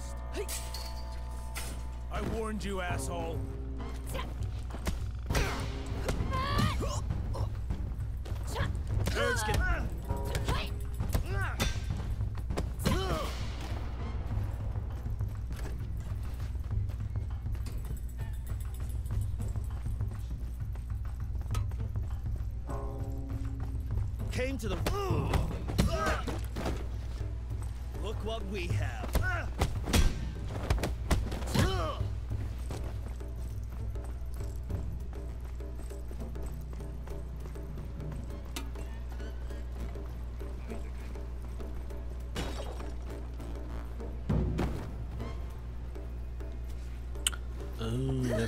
lost. I warned you, asshole. Let's get... Came to the... Look what we have.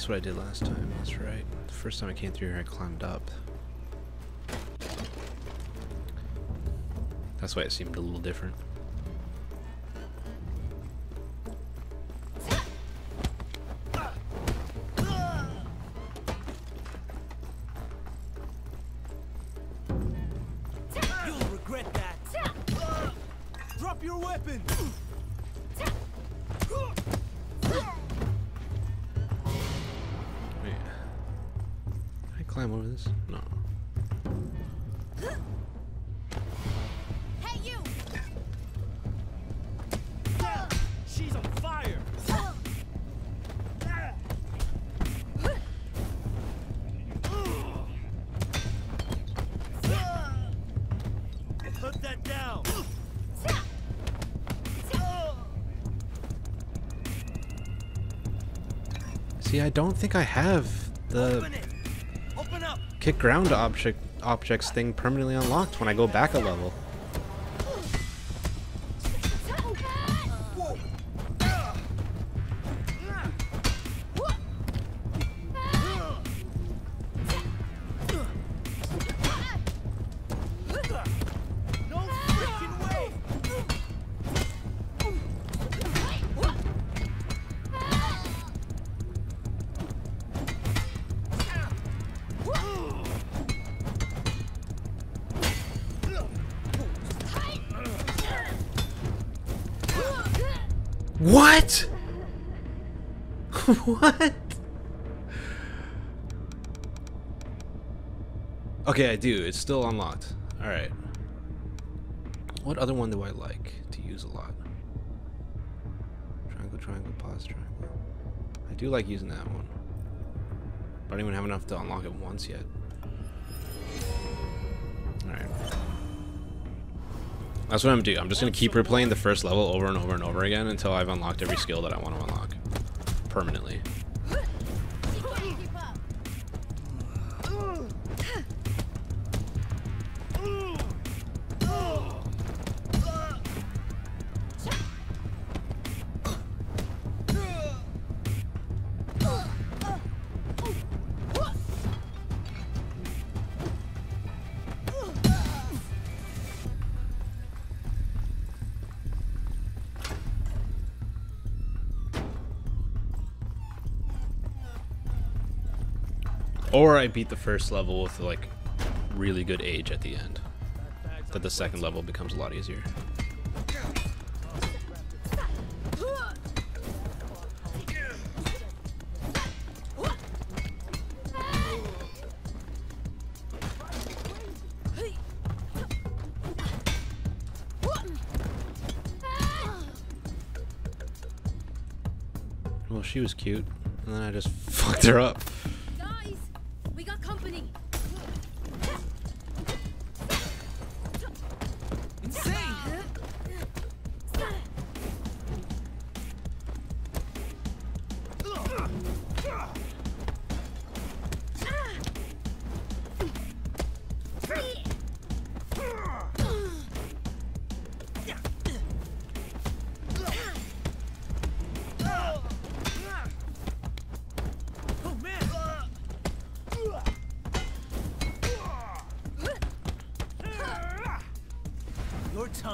That's what I did last time. That's right. The first time I came through here, I climbed up. That's why it seemed a little different. Hey, you! She's on fire. Put that down. See, I don't think I have the Open. Open up. kick ground object objects thing permanently unlocked when I go back a level. Okay, I do. It's still unlocked. Alright. What other one do I like to use a lot? Triangle, triangle, pause, triangle. I do like using that one. But I don't even have enough to unlock it once yet. Alright. That's what I'm gonna do. I'm just gonna keep replaying the first level over and over and over again until I've unlocked every skill that I want to unlock. Permanently. Or I beat the first level with like really good age at the end. That the second level becomes a lot easier. Well, she was cute, and then I just fucked her up.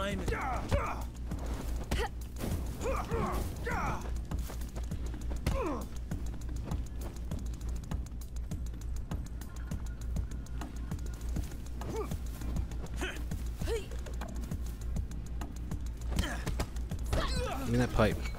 Time is Give me that pipe.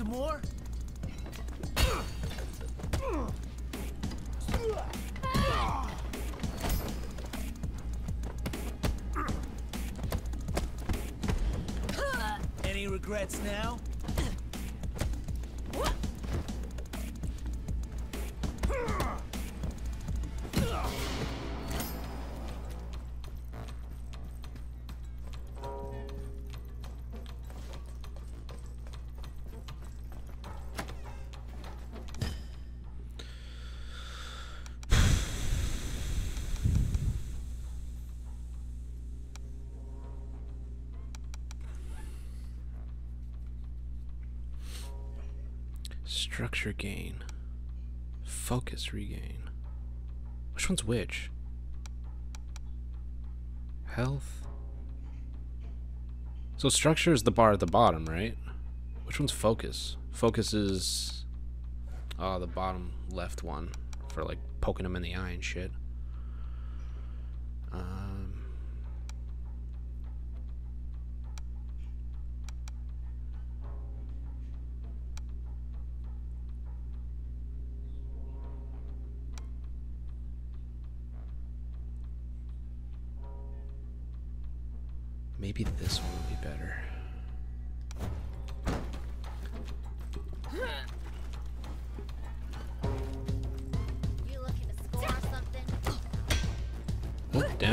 Some more? Structure gain. Focus regain. Which one's which? Health. So structure is the bar at the bottom, right? Which one's focus? Focus is oh the bottom left one for like poking him in the eye and shit.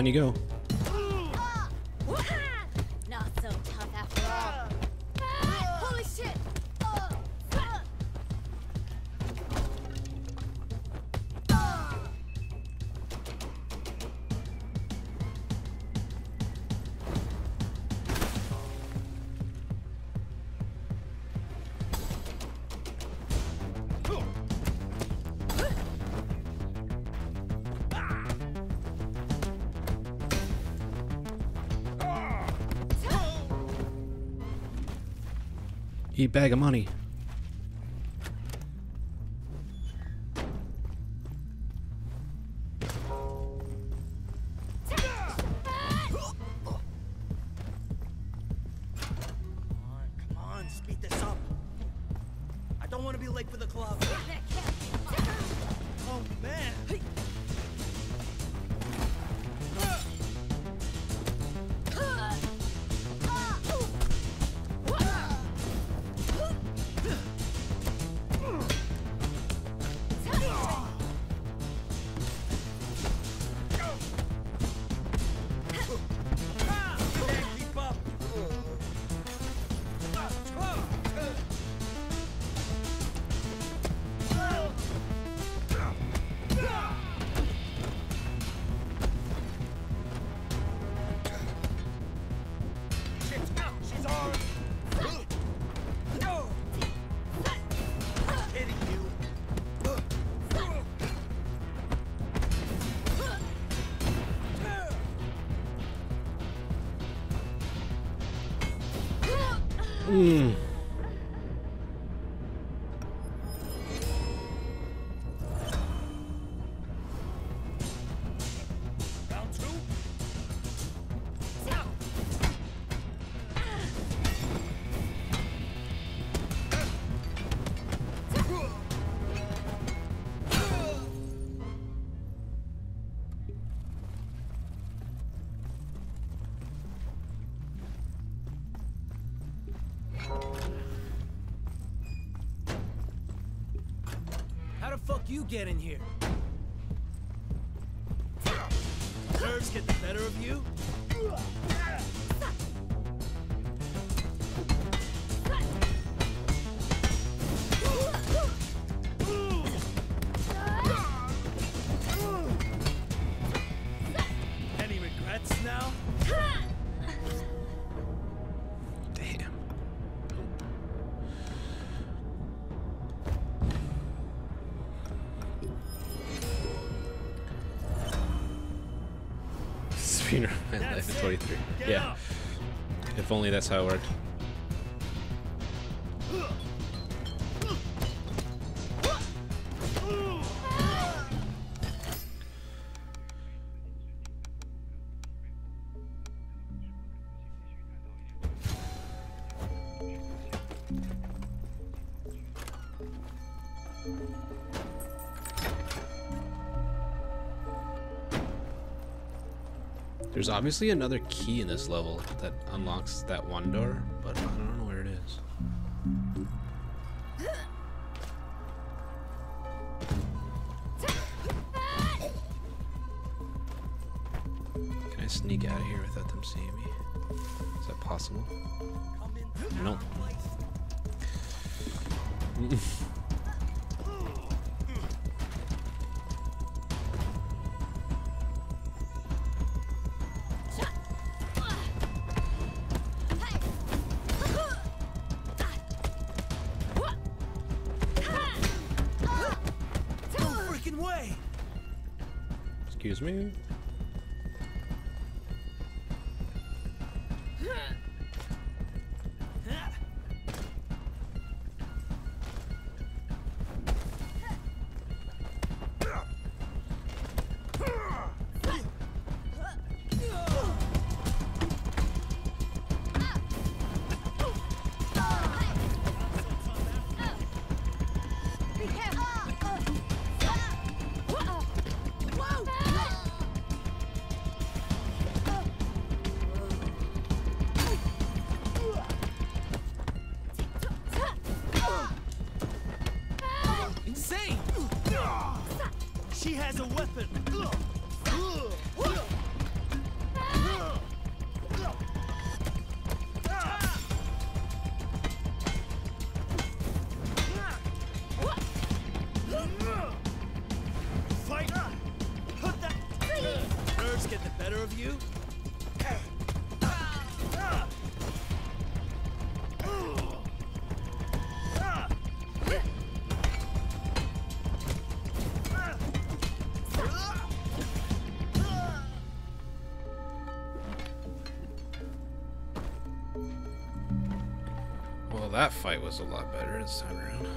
You go. Eat bag of money. 嗯。Get in here? Nerves get the better of you? Speedrun my 23. Get Yeah. If only that's how it worked. There's obviously another key in this level that unlocks that one door, but I don't know where it is. Can I sneak out of here without them seeing me? Is that possible? Nope. Excuse me? Has a weapon! Fight! Was a lot better this time around.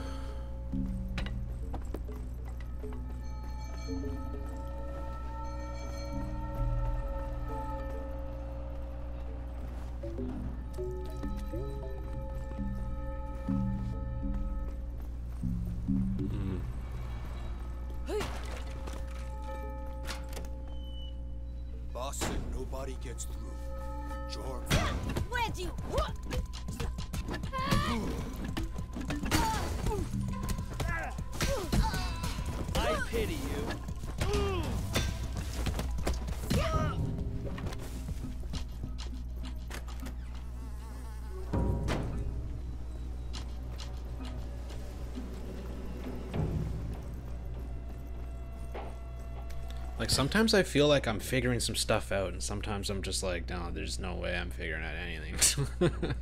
Like sometimes I feel like I'm figuring some stuff out, and sometimes I'm just like, no, there's no way I'm figuring out anything.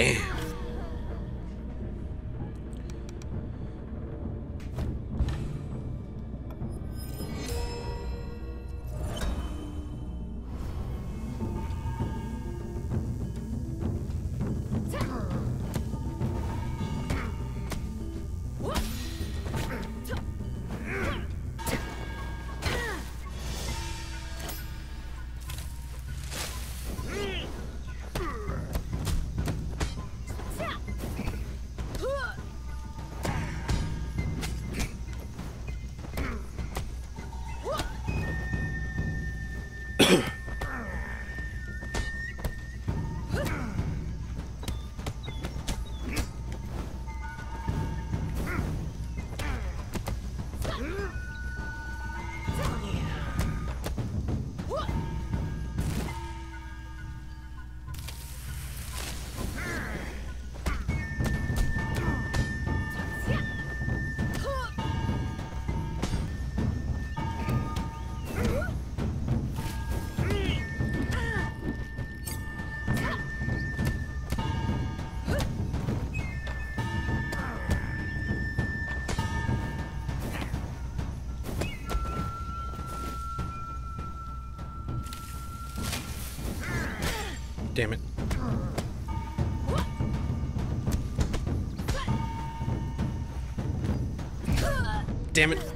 Damn. Damn it. Damn it.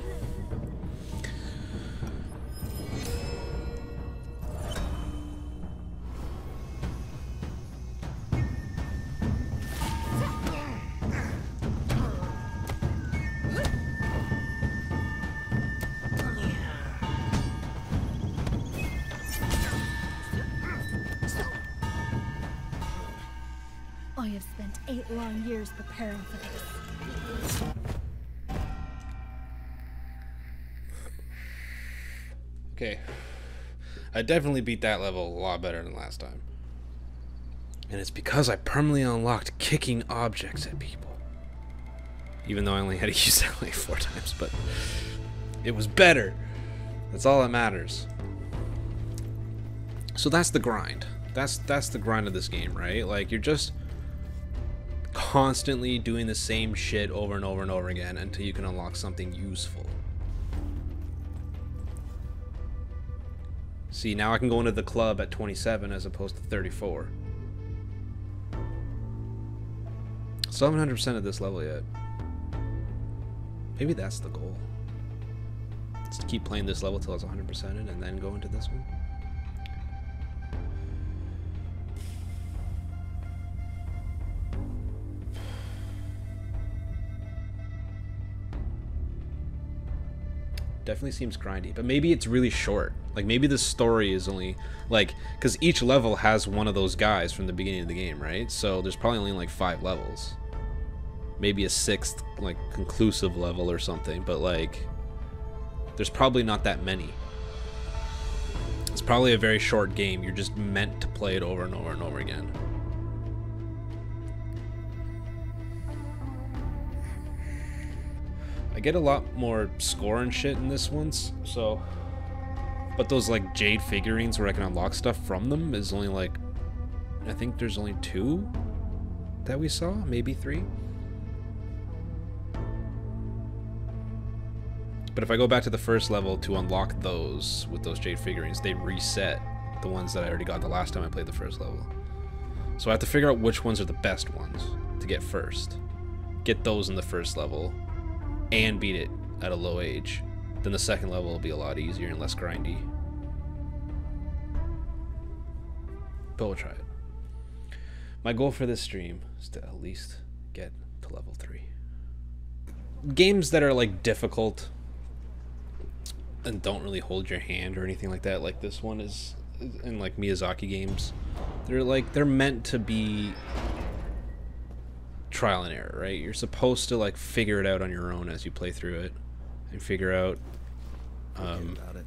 I definitely beat that level a lot better than last time. And it's because I permanently unlocked kicking objects at people. Even though I only had to use that like four times, but it was better. That's all that matters. So that's the grind. That's that's the grind of this game, right? Like you're just constantly doing the same shit over and over and over again until you can unlock something useful. See, now I can go into the club at 27 as opposed to 34. Still haven't 100% of this level yet. Maybe that's the goal. To keep playing this level till it's 100% in and then go into this one. Definitely seems grindy but maybe it's really short. Like maybe the story is only like because each level has one of those guys from the beginning of the game right? So there's probably only like five levels. Maybe a sixth like conclusive level or something but like there's probably not that many. It's probably a very short game. You're just meant to play it over and over and over again get a lot more score and shit in this one's, so. But those like jade figurines where I can unlock stuff from them is only like, I think there's only two that we saw, maybe three. But if I go back to the first level to unlock those with those jade figurines, they reset the ones that I already got the last time I played the first level. So I have to figure out which ones are the best ones to get first. Get those in the first level, and beat it at a low age, then the second level will be a lot easier and less grindy. But we'll try it. My goal for this stream is to at least get to level 3. Games that are like difficult and don't really hold your hand or anything like that, like this one is in like Miyazaki games. They're like they're meant to be trial and error, right? You're supposed to like figure it out on your own as you play through it, and figure out. Um, about it.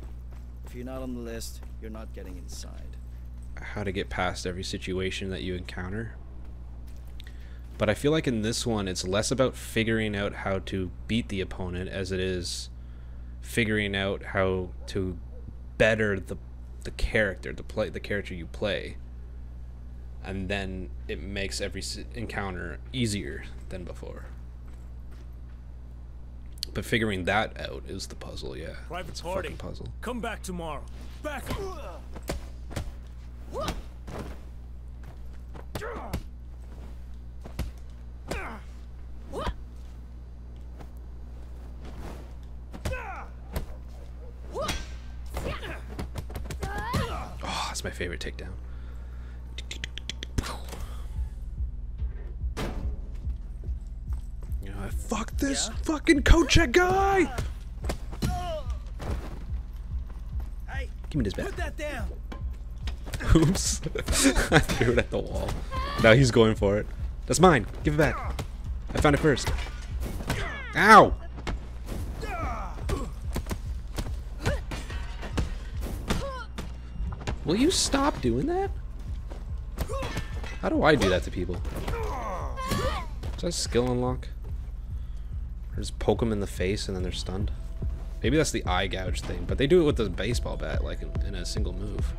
If you're not on the list, you're not getting inside. how to get past every situation that you encounter. But I feel like in this one, it's less about figuring out how to beat the opponent as it is figuring out how to better the the character, the play, the character you play. And then it makes every encounter easier than before. But figuring that out is the puzzle, yeah. Private It's a fucking puzzle. Come back tomorrow. Back. Oh, that's my favorite takedown. This Yeah? fucking Kochek guy! Hey, Give me this back. put that down. Oops. I threw it at the wall. Now he's going for it. That's mine. Give it back. I found it first. Ow! Will you stop doing that? How do I do that to people? Is that skill unlock? Or just poke them in the face and then they're stunned? Maybe that's the eye gouge thing, but they do it with the baseball bat, like in, in a single move.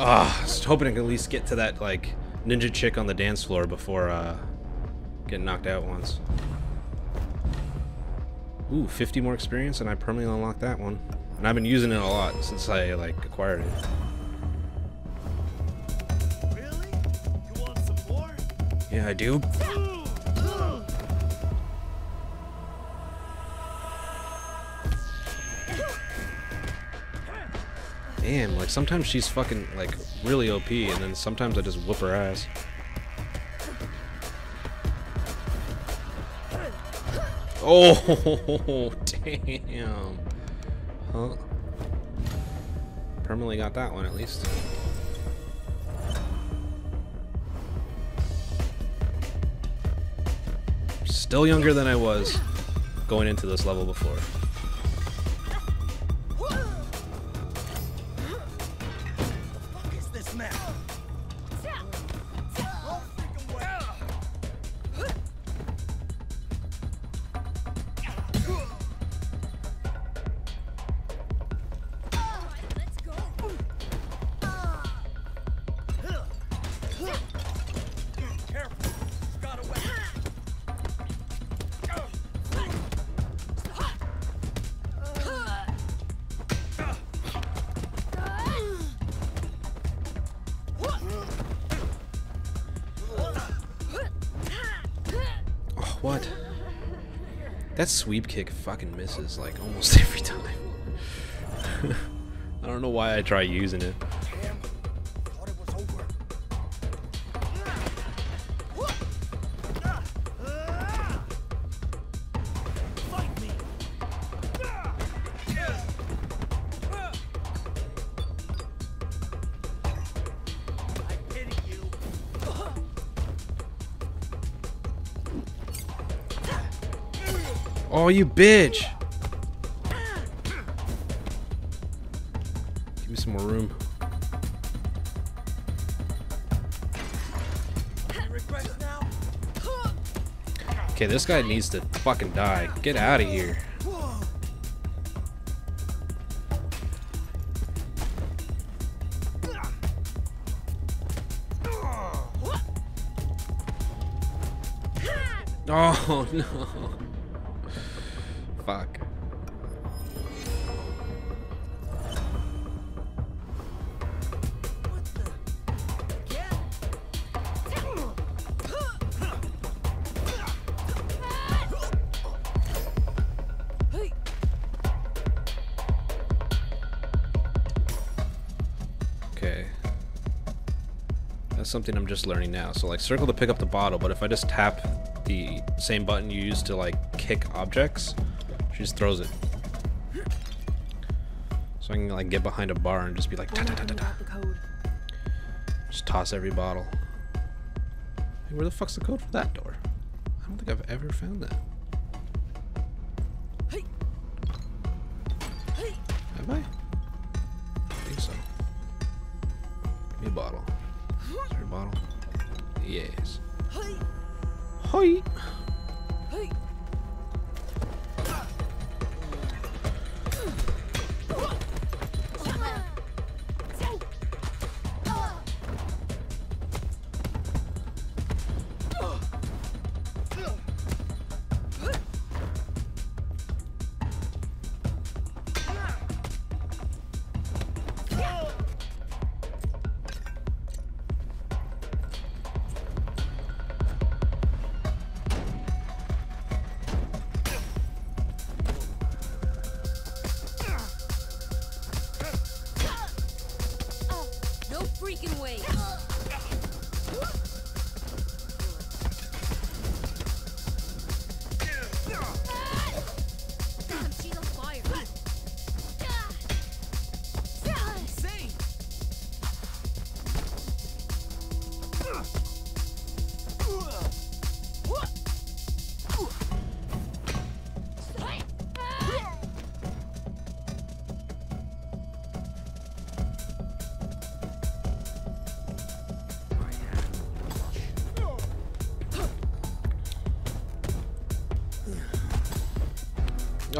Ah, I was hoping I could at least get to that like ninja chick on the dance floor before uh, getting knocked out once. Ooh, 50 more experience, and I permanently unlocked that one. And I've been using it a lot since I like acquired it. Really? You want some more? Yeah, I do. Damn, like sometimes she's fucking like really OP, and then sometimes I just whoop her ass. Oh, damn. Huh? Permanently got that one at least. Still younger than I was going into this level before. That sweep kick fucking misses like almost every time. I don't know why I try using it. Oh, you bitch! Give me some more room. Okay, this guy needs to fucking die. Get out of here. Oh no. Okay. That's something I'm just learning now. So like circle to pick up the bottle, but if I just tap the same button you use to like kick objects, she just throws it. So I can like get behind a bar and just be like ta ta ta ta ta. Just toss every bottle. Hey, where the fuck's the code for that door? I don't think I've ever found that.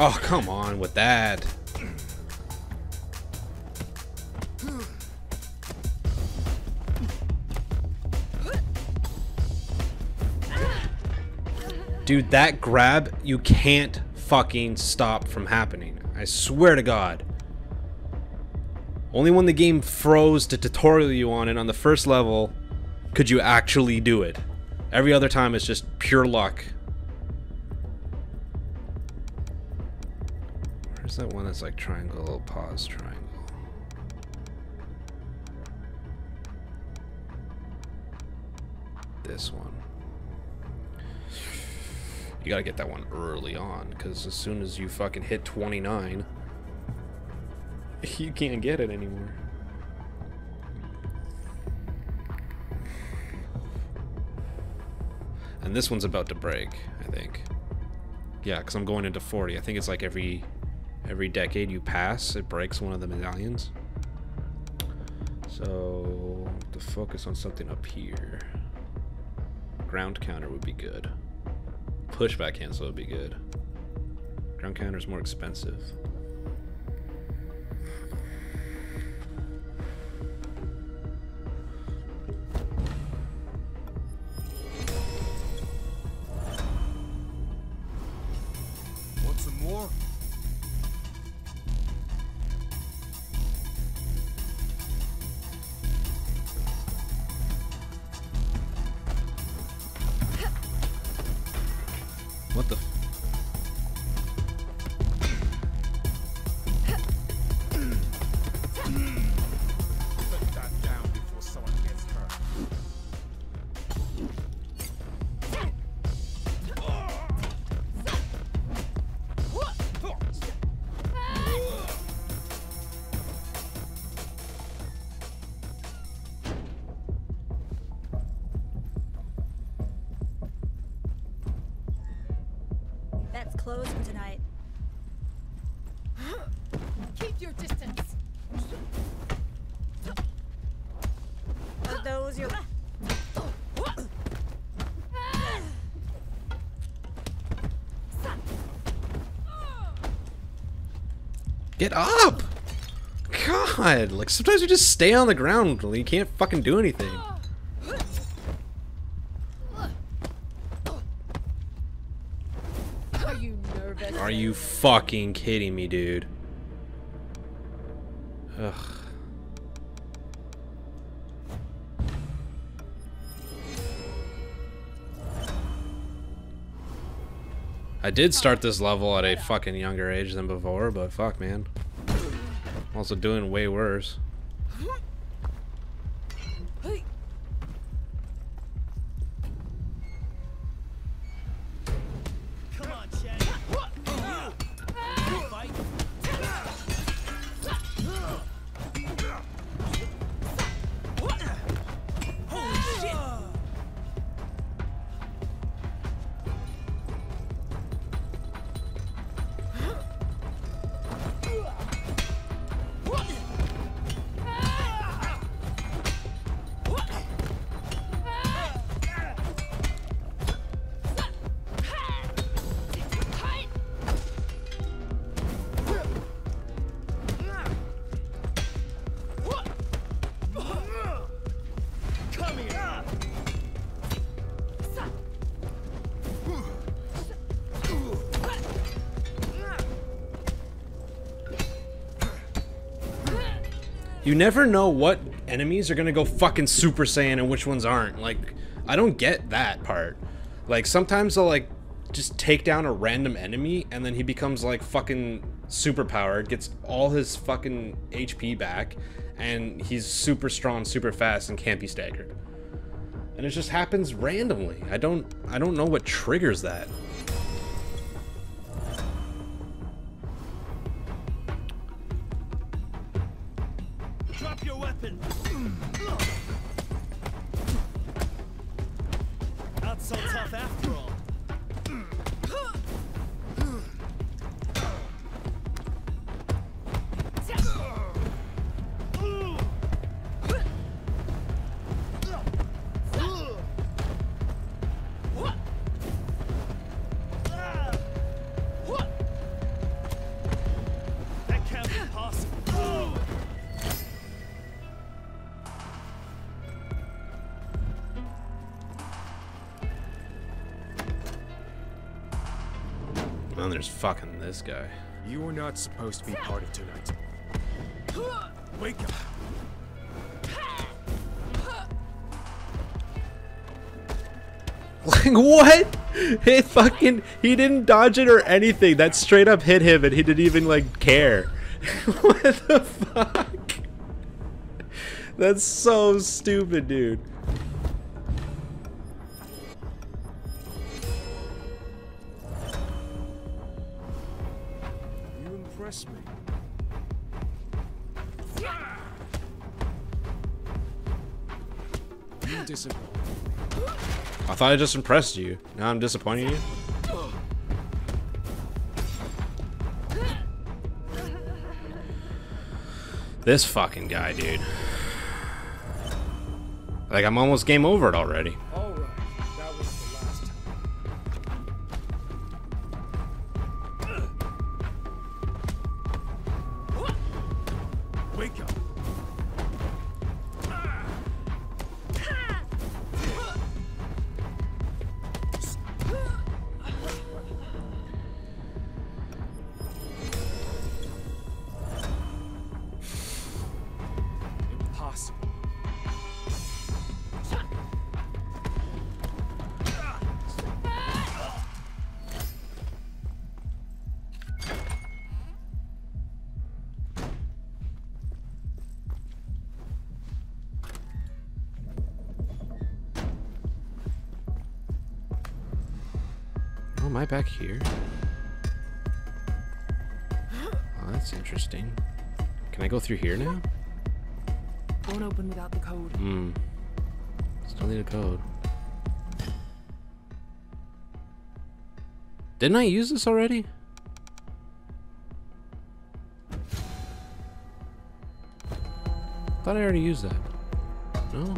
Oh, come on with that. Dude, that grab, you can't fucking stop from happening. I swear to God. Only when the game froze to tutorial you on it on the first level could you actually do it. Every other time it's just pure luck. That's like triangle, pause, triangle? This one. You gotta get that one early on, because as soon as you fucking hit 29, you can't get it anymore. And this one's about to break, I think. Yeah, because I'm going into 40. I think it's like every every decade you pass, it breaks one of the medallions. So, to focus on something up here. Ground counter would be good. Pushback cancel would be good. Ground counter is more expensive. Get up! God, like sometimes you just stay on the ground. and You can't fucking do anything. Are you nervous? Are you fucking kidding me, dude? Ugh. I did start this level at a fucking younger age than before, but fuck, man. I'm also doing way worse. You never know what enemies are gonna go fucking Super Saiyan and which ones aren't. Like, I don't get that part. Like, sometimes they'll, like, just take down a random enemy and then he becomes, like, fucking superpowered, gets all his fucking HP back, and he's super strong, super fast, and can't be staggered. And it just happens randomly. I don't I don't know what triggers that. Weapon. Not so tough after all. This guy. You were not supposed to be part of tonight. Wake up. Like what? It fucking he didn't dodge it or anything. That straight up hit him and he didn't even like care. what the fuck? That's so stupid, dude. Thought I just impressed you. Now I'm disappointing you. This fucking guy, dude. Like I'm almost game over it already. Interesting. Can I go through here now? Won't open without the code. Hmm. Still need a code. Didn't I use this already? Thought I already used that. No?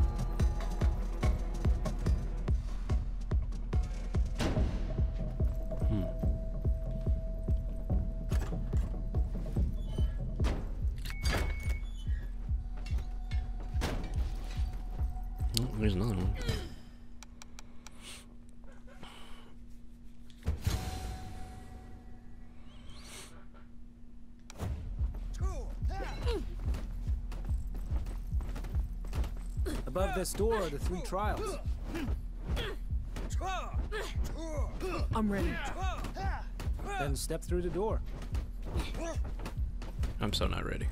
Door are the three trials. I'm ready. Then step through the door. I'm so not ready.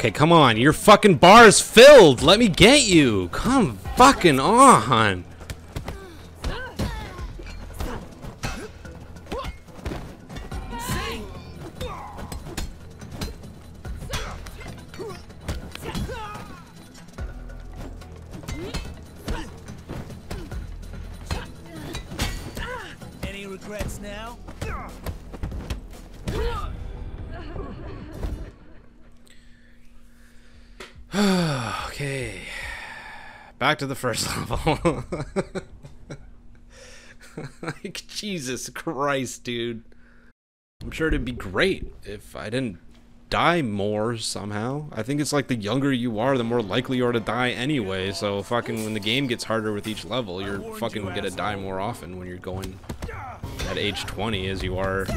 Okay, come on. Your fucking bar is filled. Let me get you. Come fucking on. To the first level. like, Jesus Christ, dude. I'm sure it'd be great if I didn't die more somehow. I think it's like the younger you are, the more likely you are to die anyway. So fucking when the game gets harder with each level, you're fucking gonna die more often when you're going at age 20 as you are.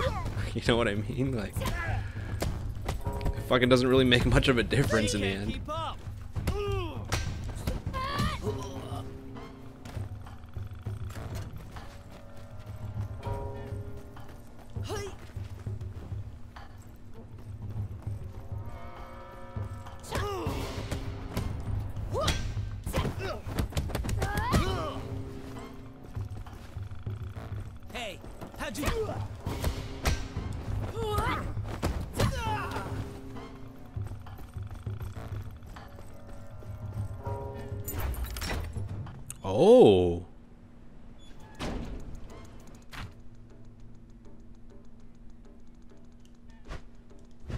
You know what I mean? Like, it fucking doesn't really make much of a difference in the end. Oh.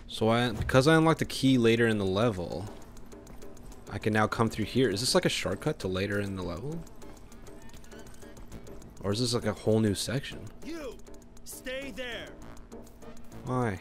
So I, because I unlocked the key later in the level, I can now come through here. Is this like a shortcut to later in the level? Or is this like a whole new section? You. Why?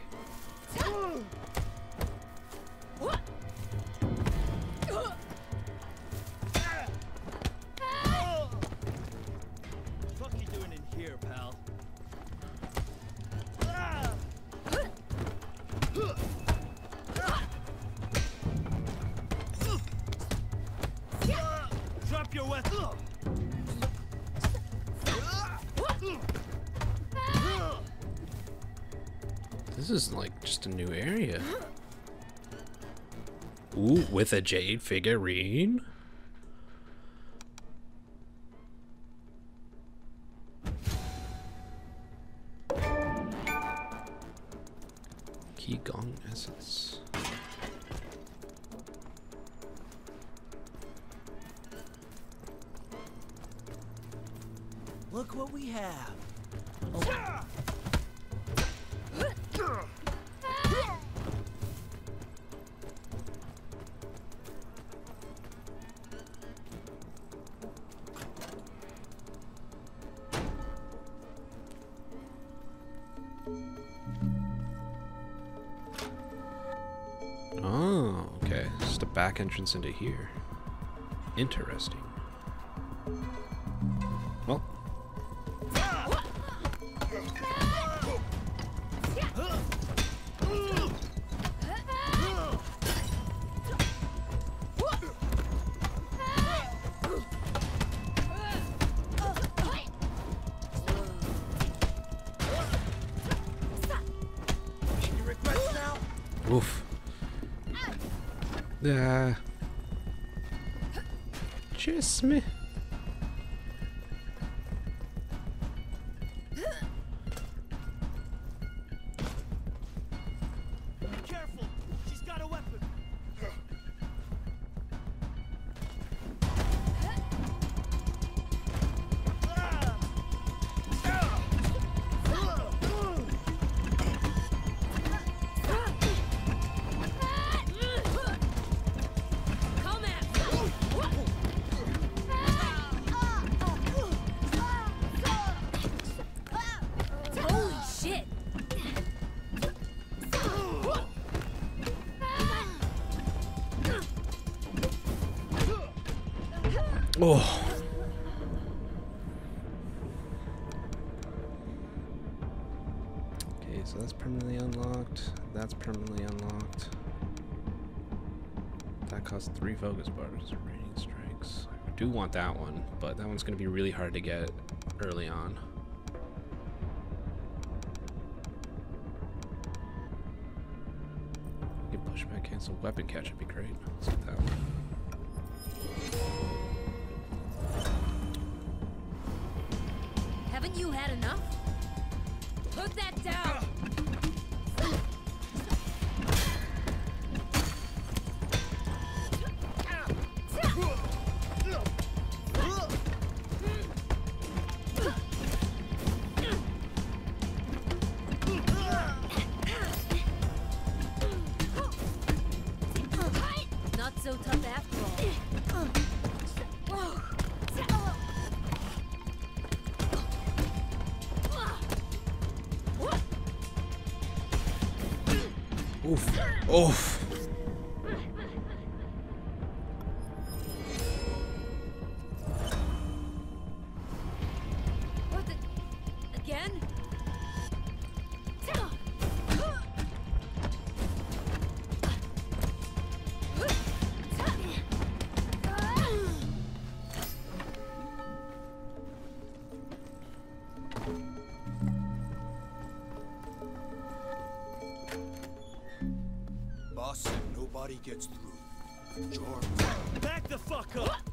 With a jade figurine? Qigong essence. Look what we have. Oh, back entrance into here. Interesting. Uh, Oh. Okay, so that's permanently unlocked. That's permanently unlocked. That costs three focus bars. Raining strikes. I do want that one, but that one's going to be really hard to get early on. You can cancel weapon catch would be great. Let's get that one. Had enough? Again? Boss said nobody gets through. Jordan. Back the fuck up!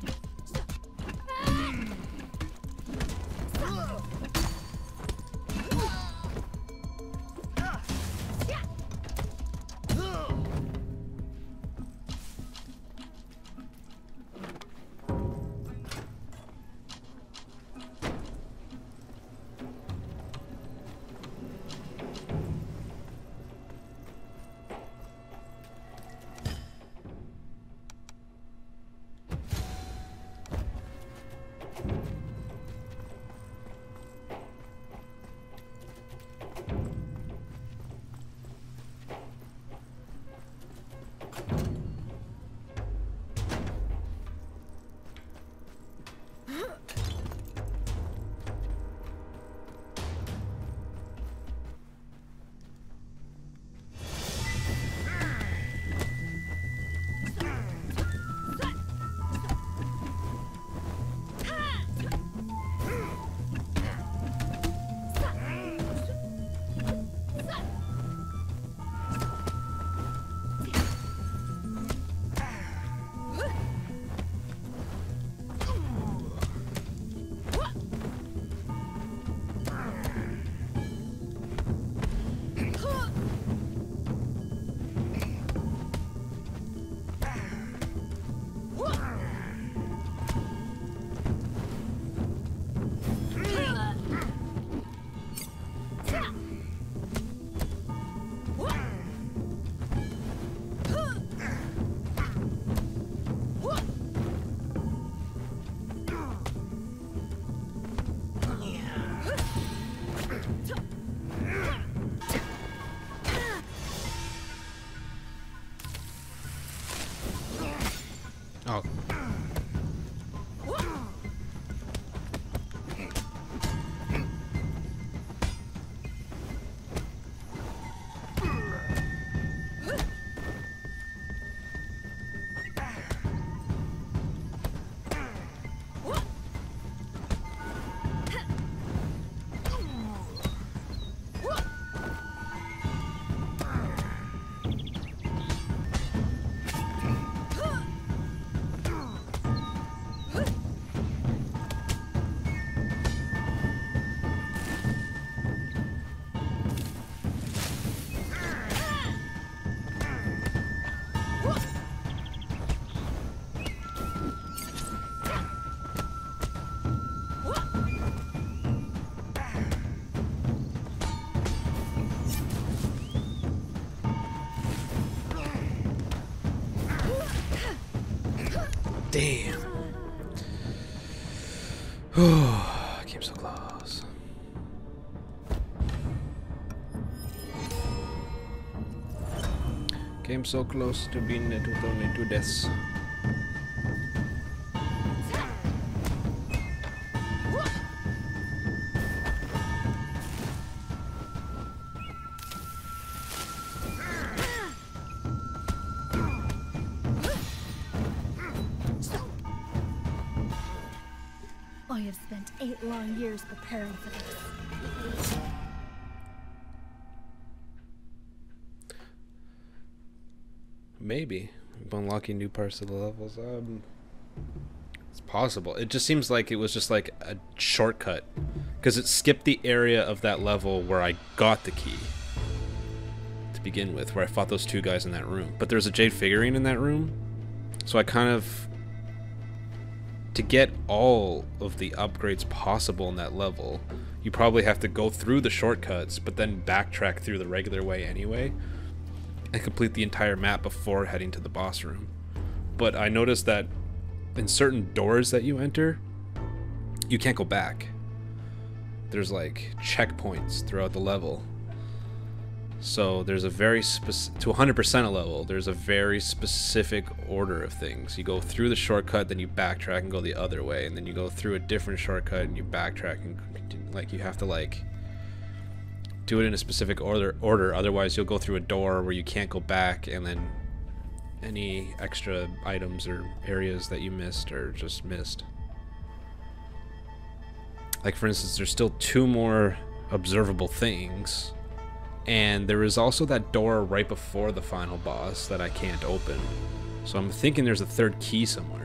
So close to being to throw me to death. Unlocking new parts of the levels. Um, it's possible. It just seems like it was just like a shortcut. Because it skipped the area of that level where I got the key. To begin with, where I fought those two guys in that room. But there's a Jade figurine in that room. So I kind of. To get all of the upgrades possible in that level, you probably have to go through the shortcuts, but then backtrack through the regular way anyway and complete the entire map before heading to the boss room. But I noticed that in certain doors that you enter, you can't go back. There's like checkpoints throughout the level. So there's a very specific, to 100% a level, there's a very specific order of things. You go through the shortcut, then you backtrack and go the other way, and then you go through a different shortcut and you backtrack and continue. like you have to like do it in a specific order. Order, otherwise you'll go through a door where you can't go back, and then any extra items or areas that you missed are just missed. Like for instance, there's still two more observable things and there is also that door right before the final boss that I can't open. So I'm thinking there's a third key somewhere.